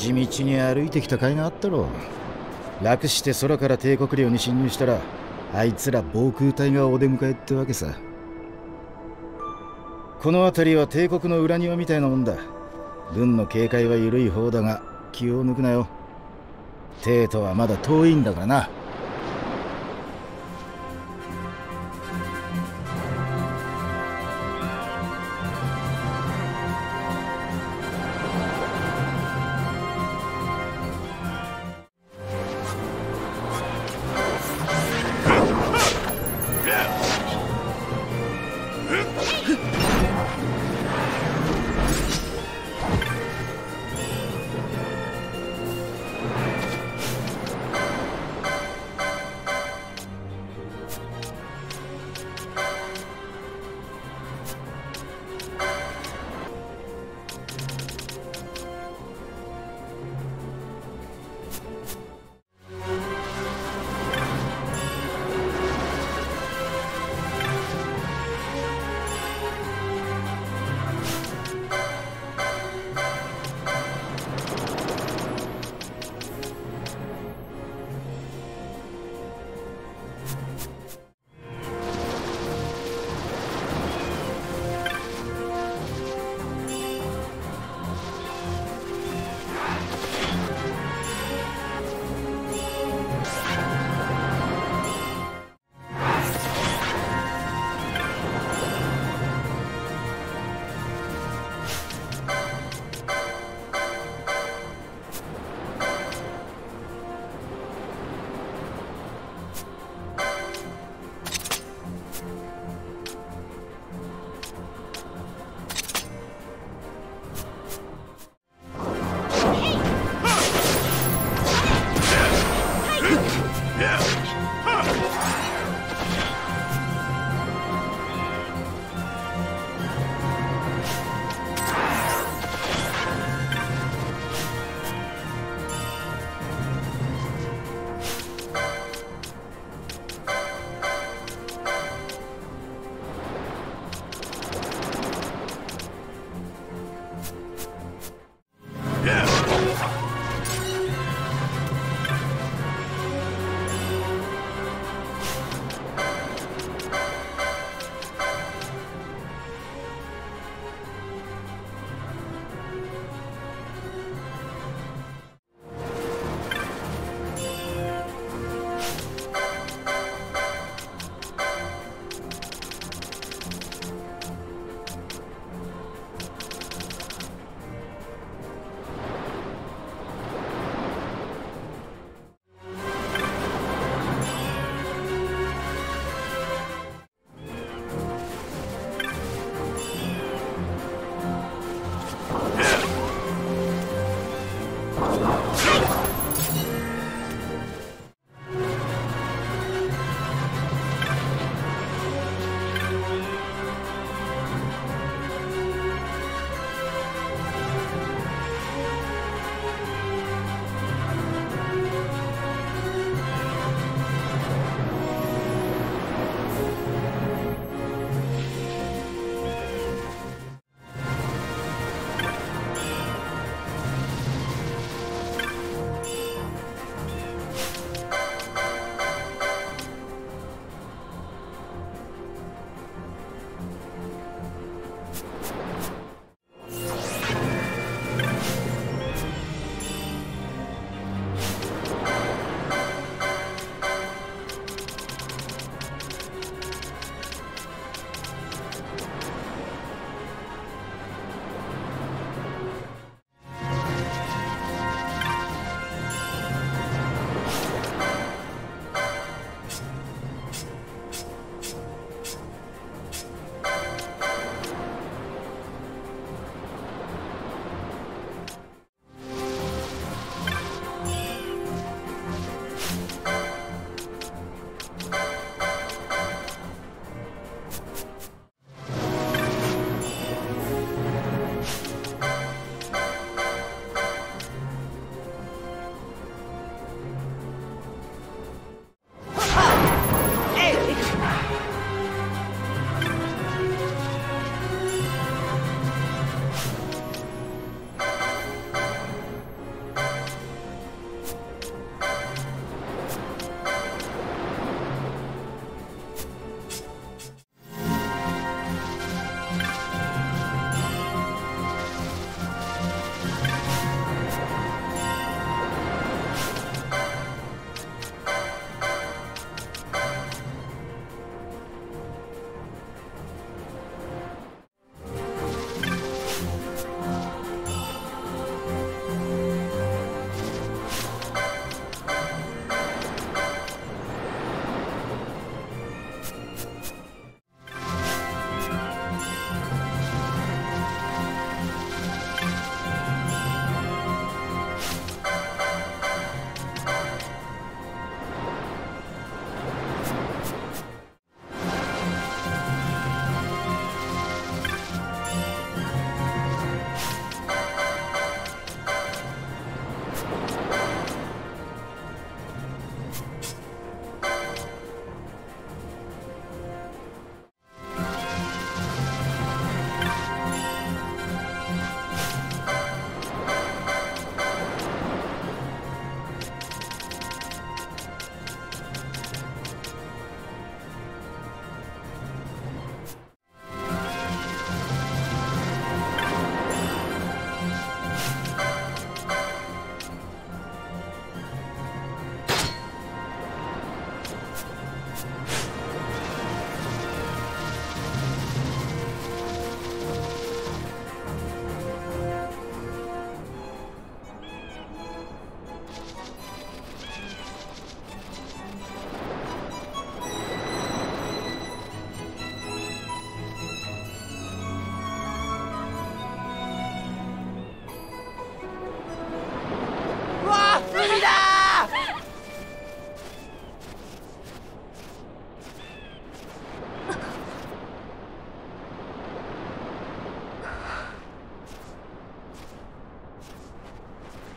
地道に歩いてきた甲斐があったろ楽して空から帝国領に侵入したらあいつら防空隊がお出迎えってわけさ。この辺りは帝国の裏庭みたいなもんだ。軍の警戒は緩い方だが気を抜くなよ。帝都はまだ遠いんだからな。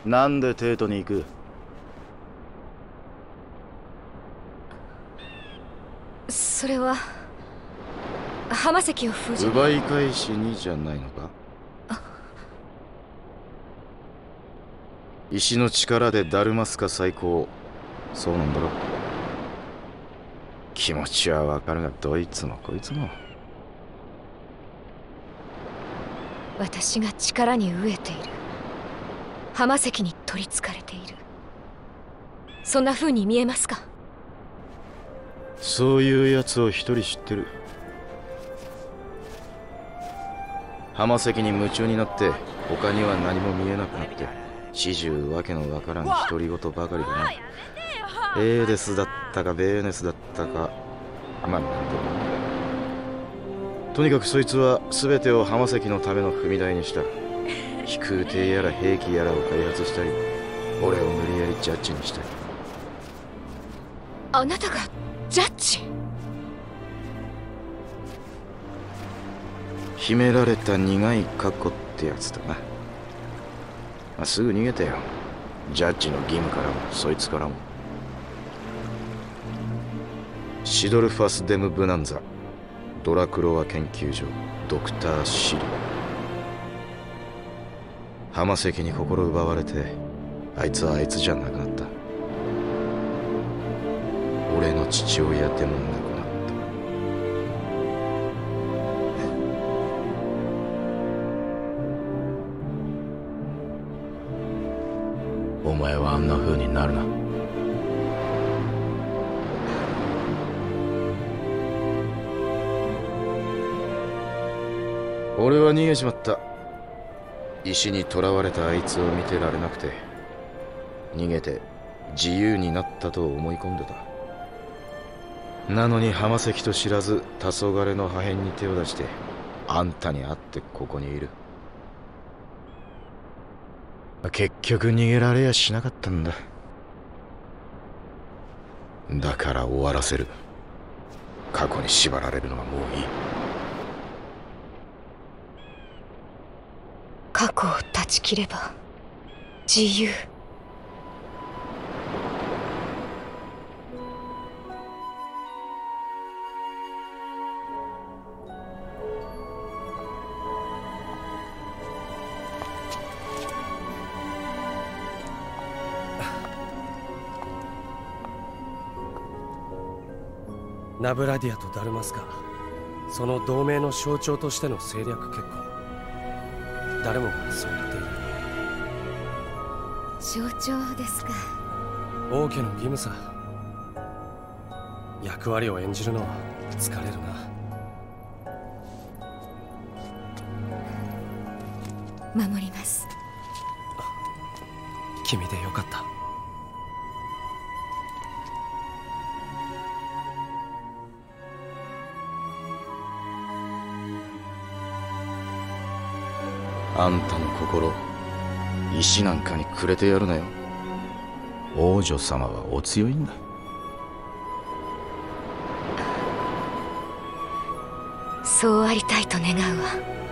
なんでテートに行く？それは浜関を封じ奪い返しにじゃないのか？石の力でダルマスカ最高。そうなんだろ？気持ちはわかるがどいつもこいつも。私が力に飢えている浜関に取りつかれている。そんな風に見えますか？そういうやつを一人知ってる。浜関に夢中になって他には何も見えなくなって始終わけのわからん独り言ばかりだな。エーデスだったかベーネスだったかまあなんでもとにかくそいつは全てを浜関のための踏み台にした。飛空艇やら兵器やらを開発したり俺を無理やりジャッジにしたり。あなたがジャッジ？秘められた苦い過去ってやつだな、まあ、すぐ逃げたよ。ジャッジの義務からもそいつからも。シドルファス・デム・ブナンザ。ドラクロワ研究所。ドクター・シリア。浜関に心奪われてあいつはあいつじゃなくなった。俺の父親でもなくなった。お前はあんな風になるな。俺は逃げちまった。石に囚われたあいつを見てられなくて逃げて自由になったと思い込んでた。なのに浜関と知らず黄昏の破片に手を出してあんたに会ってここにいる。結局逃げられやしなかったんだ。だから終わらせる。過去に縛られるのはもういい。を断ち切れば自由。ナブラディアとダルマスカその同盟の象徴としての政略結婚。誰もがそう言っている。象徴ですか。王家の義務さ。役割を演じるのは疲れるな。守ります。君でよかったあんたの心石なんかにくれてやるなよ。王女様はお強いんだそうありたいと願うわ。